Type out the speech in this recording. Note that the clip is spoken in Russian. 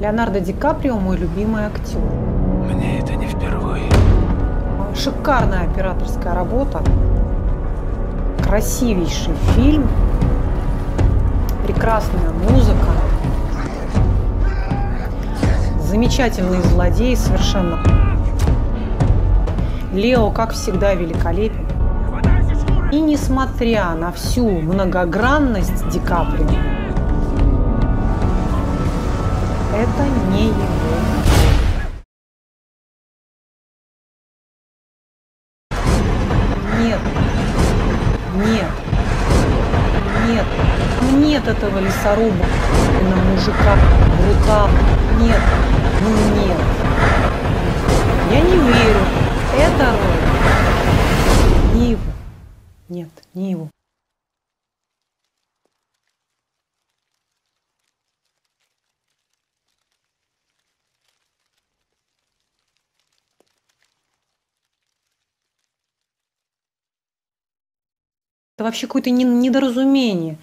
Леонардо Ди Каприо мой любимый актер. Мне это не впервые. Шикарная операторская работа. Красивейший фильм. Прекрасная музыка. Замечательный злодей совершенно. Лео, как всегда, великолепен. И несмотря на всю многогранность Ди Каприо, это не его. Нет. Нет. Нет. Нет этого лесоруба. На мужика брутал. Нет. Ну нет. Я не верю. Это. Не его. Нет, не его. Это вообще какое-то не- недоразумение.